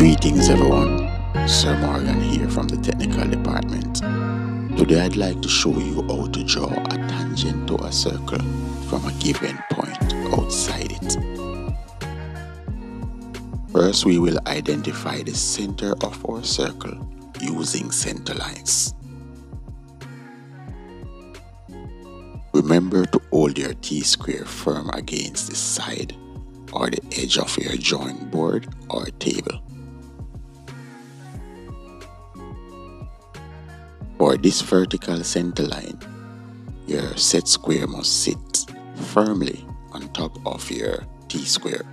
Greetings everyone, Sir Morgan here from the technical department. Today I'd like to show you how to draw a tangent to a circle from a given point outside it. First we will identify the center of our circle using center lines. Remember to hold your T-square firm against the side or the edge of your drawing board or table. For this vertical center line, your set square must sit firmly on top of your T-square.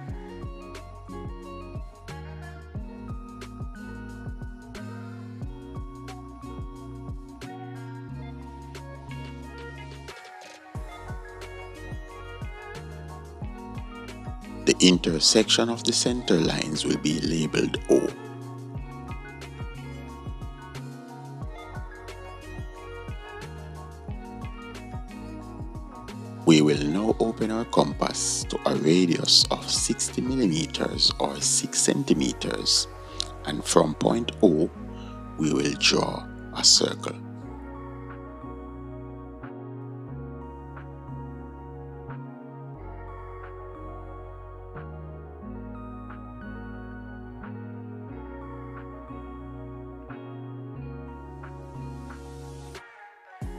The intersection of the center lines will be labeled O. We will now open our compass to a radius of 60 millimeters or 6 centimeters and from point O we will draw a circle.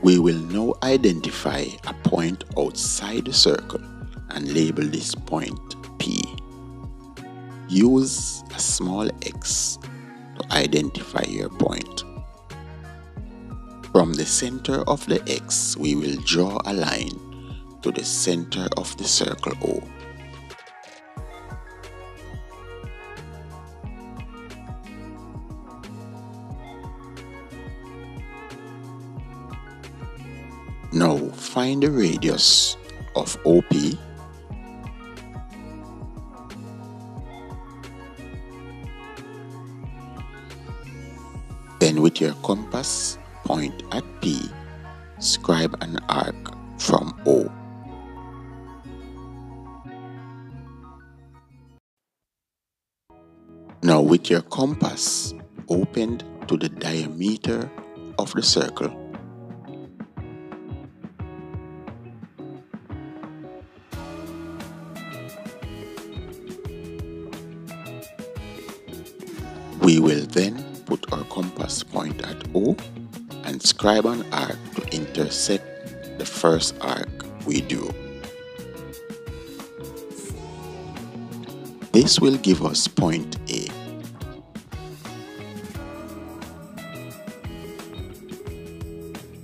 We will now identify a point outside the circle and label this point P. Use a small x to identify your point. From the center of the x, we will draw a line to the center of the circle O. Now find the radius of OP Then with your compass, point at P, scribe an arc from O. Now with your compass opened to the diameter of the circle, We will then put our compass point at O and scribe an arc to intersect the first arc we drew. This will give us point A.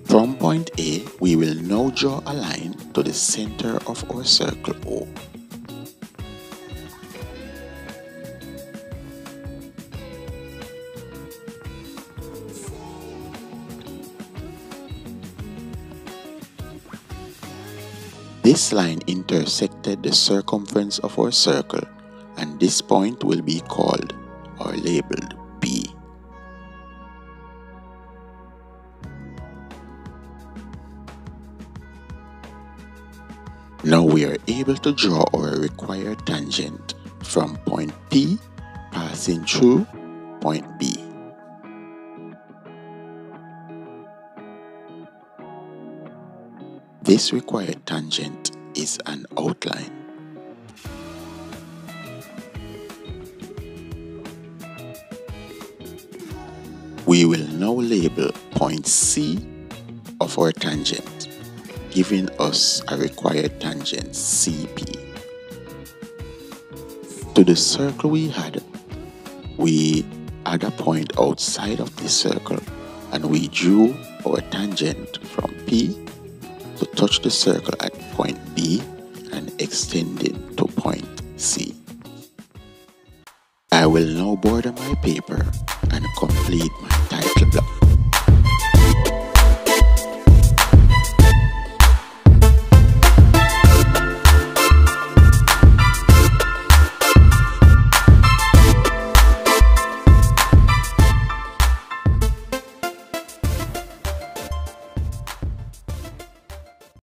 From point A, we will now draw a line to the center of our circle O. This line intersected the circumference of our circle and this point will be called or labeled B. Now we are able to draw our required tangent from point P passing through point B. This required tangent is an outline. We will now label point C of our tangent, giving us a required tangent CP. To the circle we had, we add a point outside of the circle and we drew our tangent from P to touch the circle at point B and extend it to point C. I will now border my paper and complete my title block.